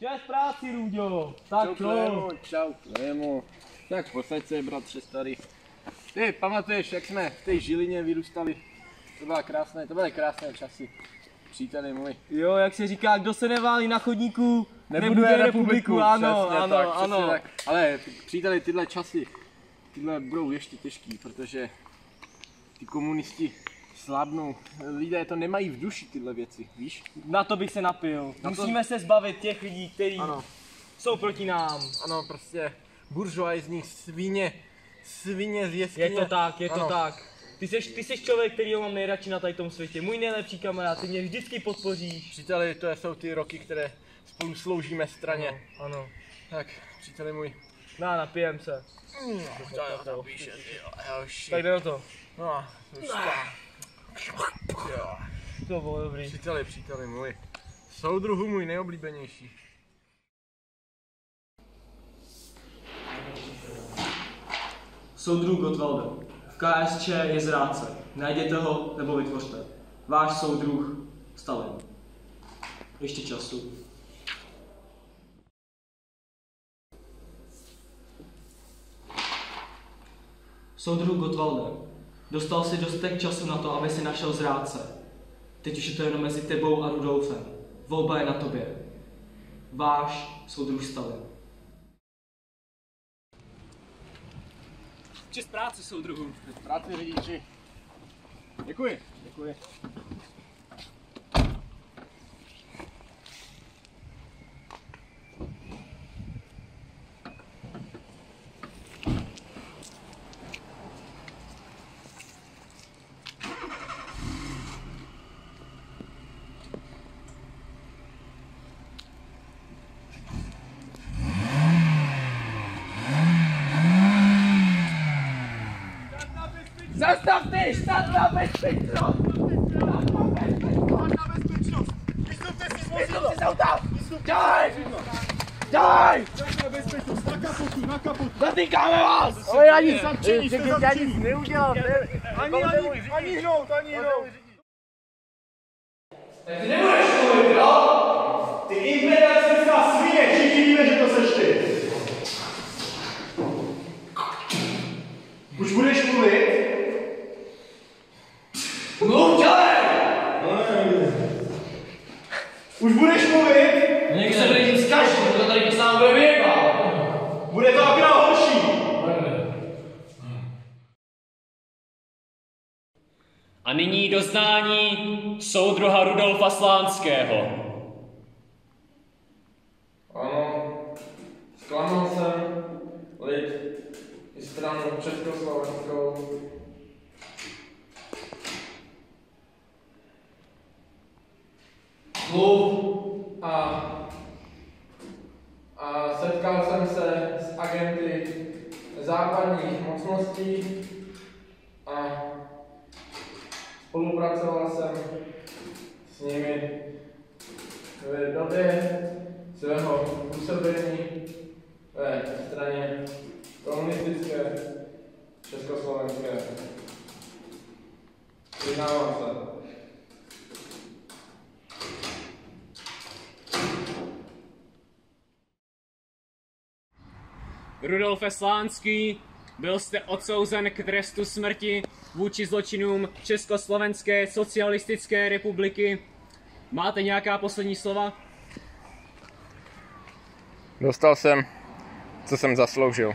Čas práci, Růďo. Tak Klému, čau Klému. Tak posaď se, bratře starý. Ty, pamatuješ, jak jsme v té Žilině vyrůstali? To byla krásné, to byly krásné časy. Příteli můj. Jo, jak se říká, kdo se neválí na chodníku, nebuduje republiku. Ano, přesně ano, tak, ano. Tak. Ale příteli, tyhle časy, tyhle budou ještě těžký, protože ty komunisti slábnou. Lidé to nemají v duši tyhle věci, víš? Na to bych se napil. Na to- Musíme se zbavit těch lidí, kteří jsou proti nám. Ano, prostě buržoazní svině, svině z jeskyně. Je to tak, je to Ano. tak. Ty jsi, ty jsi člověk, který mám nejradši na tady tom světě. Můj nejlepší kamarád, ty mě vždycky podpoříš. Příteli, to jsou ty roky, které spolu sloužíme straně. Ano, ano. Tak, příteli můj. Dá, napijem se. Tak jde o to. No, a už tak. Jo. To bylo dobrý. Příteli, příteli můj. Soudruhu můj nejoblíbenější. Soudruh Gottwalde. V KSČ je zrádce. Najděte ho nebo vytvořte. Váš soudruh Stalin. Ještě času. Soudruh Gottwalde. Dostal si dostatek času na to, aby si našel zrádce. Teď už je to jenom mezi tebou a Rudolfem. Volba je na tobě. Váš soudruh Stalin. Čest práce, soudruhu. Práci řidiči. Děkuji. Děkuji. Zastavte, štát na bezpečnost! Vyslupte z auta! Dělej! Dělej! Zatýkáme vás! Ale nic zatčení, jste zatčení. neudělal. Ani, ani, ani hnout, ani hnout. Tak ty nebudeš mluvit, jo? Už budeš mluvit? Někdo se nic každý, to tady nic nám bude vyjebal. Bude to akorát horší. A nyní doznání soudruha Rudolfa Slánského. Ano, zklamal jsem lid i stranu československou. Mluv a, a setkal jsem se s agenty západních mocností a spolupracoval jsem s nimi v době svého působení ve straně komunistické československé. Přiznávám se. Rudolfe Slánský, byl jste odsouzen k trestu smrti vůči zločinům Československé socialistické republiky. Máte nějaká poslední slova? Dostal jsem, co jsem zasloužil.